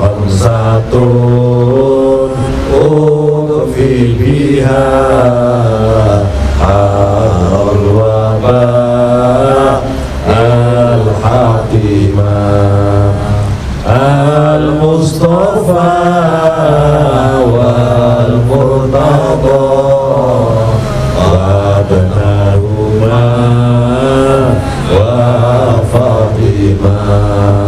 خمسة أطفي بها حار الوباء الحاتمة المصطفى والمرتضى. وابنهما وفاطمة. لي